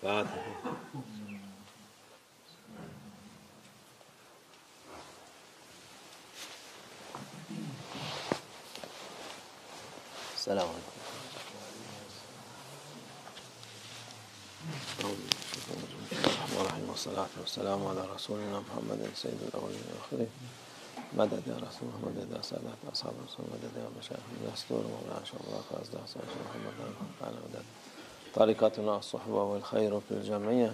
Fatiha. السلام عليكم والصلاة والسلام على رسولنا محمد سيد الأولين والآخرين مدد يا رسول الله مدد يا سادات أصحاب الرسول مدد يا مشايخ من يستور مولانا شاء الله فأزدى صلى محمد تعالى مدد tarikatuna as-suhbe vel hayru fil cemiyye.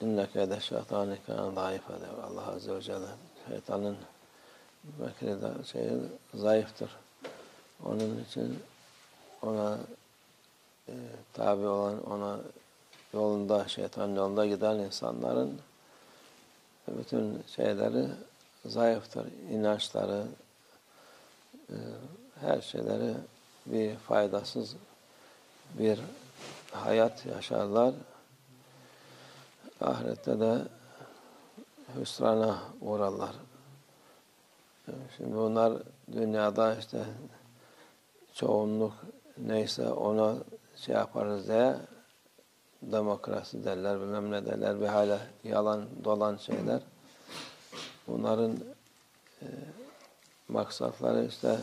İnneke de şeytanika zayıfe de Allah Azze ve Celle şeytanın mekri de şey zayıftır. Onun için ona e, tabi olan, ona yolunda, şeytan yolunda giden insanların bütün şeyleri zayıftır. İnançları, her şeyleri bir faydasız bir hayat yaşarlar ahirette de hüsrana uğrarlar. Şimdi bunlar dünyada işte çoğunluk neyse ona şey yaparız diye demokrasi derler, bilmem ne derler, bir hala yalan dolan şeyler. Bunların e, maksatları işte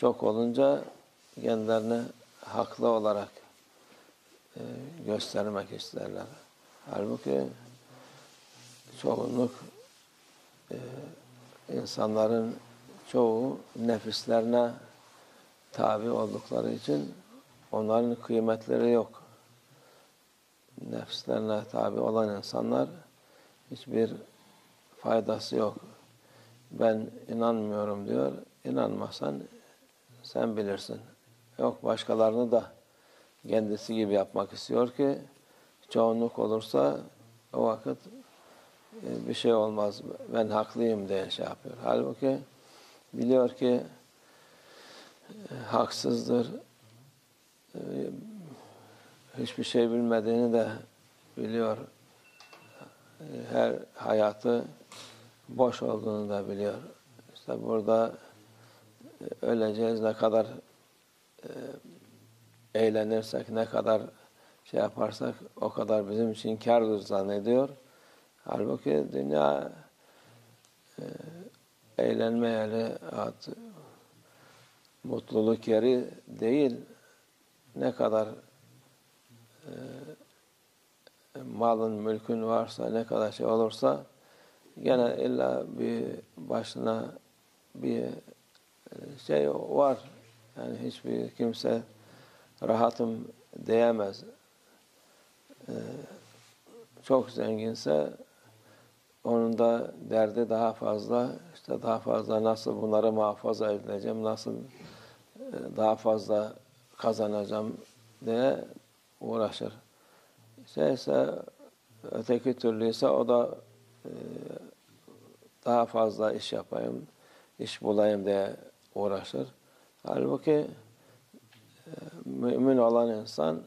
çok olunca kendilerini haklı olarak e, göstermek isterler. Halbuki çoğunluk e, insanların çoğu nefislerine tabi oldukları için onların kıymetleri yok. Nefislerine tabi olan insanlar hiçbir faydası yok. Ben inanmıyorum diyor. İnanmasan sen bilirsin. Yok başkalarını da kendisi gibi yapmak istiyor ki çoğunluk olursa o vakit e, bir şey olmaz. Ben haklıyım diye şey yapıyor. Halbuki biliyor ki e, haksızdır. E, hiçbir şey bilmediğini de biliyor. Her hayatı boş olduğunu da biliyor. İşte burada öleceğiz ne kadar eğlenirsek, ne kadar şey yaparsak o kadar bizim için kardır zannediyor. Halbuki dünya e, eğlenme yeri, at, mutluluk yeri değil. Ne kadar e, malın, mülkün varsa, ne kadar şey olursa gene illa bir başına bir şey var. Yani hiçbir kimse rahatım diyemez. Ee, çok zenginse onun da derdi daha fazla. İşte daha fazla nasıl bunları muhafaza edeceğim, nasıl e, daha fazla kazanacağım diye uğraşır. Şeyse öteki türlü ise o da e, daha fazla iş yapayım, iş bulayım diye uğraşır. Halbuki e, mümin olan insan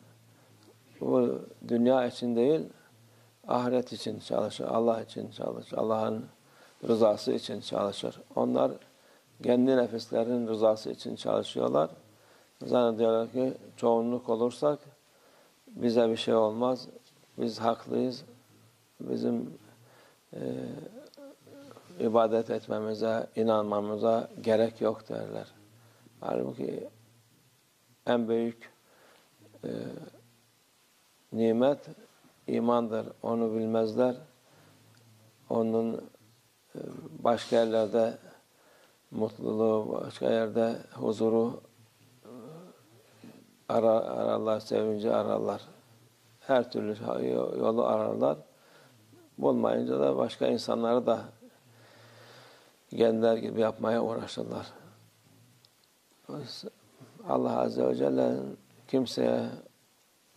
bu dünya için değil, ahiret için çalışır, Allah için çalışır, Allah'ın rızası için çalışır. Onlar kendi nefislerinin rızası için çalışıyorlar. Zannediyorlar ki çoğunluk olursak bize bir şey olmaz, biz haklıyız, bizim e, ibadet etmemize, inanmamıza gerek yok derler. Halbuki en büyük e, nimet imandır. Onu bilmezler. Onun e, başka yerlerde mutluluğu, başka yerde huzuru e, ara, ararlar, sevinci ararlar. Her türlü yolu ararlar. Bulmayınca da başka insanları da kendiler gibi yapmaya uğraşırlar. Allah Azze ve Celle'nin kimseye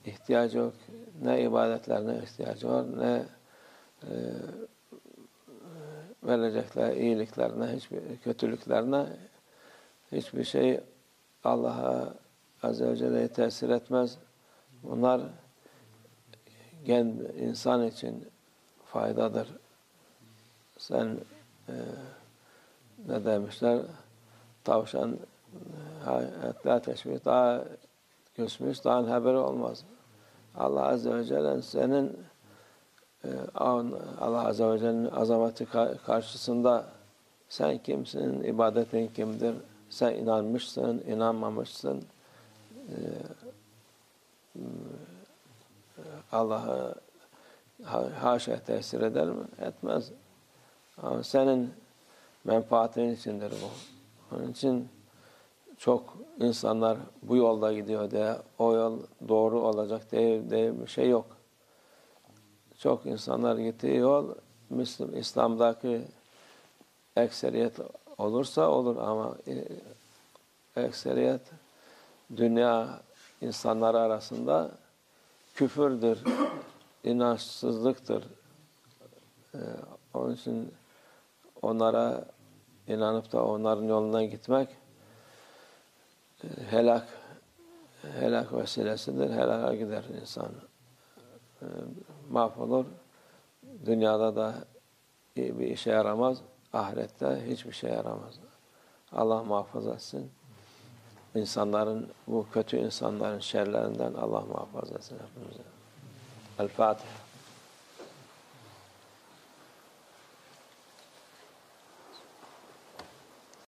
ihtiyacı yok. Ne ibadetlerine ihtiyacı var, ne e, verecekler iyiliklerine, hiçbir kötülüklerine hiçbir şey Allah'a Azze ve Celle'ye tesir etmez. Bunlar gen insan için faydadır. Sen e, ne demişler? Tavşan hatta teşbih daha küsmüş, daha haberi olmaz. Allah Azze ve Celle senin e, Allah Azze ve Celle'nin azameti ka- karşısında sen kimsin, ibadetin kimdir, sen inanmışsın, inanmamışsın, e, Allah'a ha- haşa tesir eder mi? Etmez. Ama senin menfaatin içindir bu. Onun için çok insanlar bu yolda gidiyor diye o yol doğru olacak diye, diye bir şey yok. Çok insanlar gittiği yol Müslüm, İslam'daki ekseriyet olursa olur ama e, ekseriyet dünya insanları arasında küfürdür, inançsızlıktır. Ee, onun için onlara inanıp da onların yolundan gitmek e, helak helak vesilesidir. Helaka gider insan. E, mahvolur. Dünyada da bir işe yaramaz. Ahirette hiçbir şey yaramaz. Allah muhafaza etsin. İnsanların, bu kötü insanların şerlerinden Allah muhafaza etsin hepimize. El Fatiha.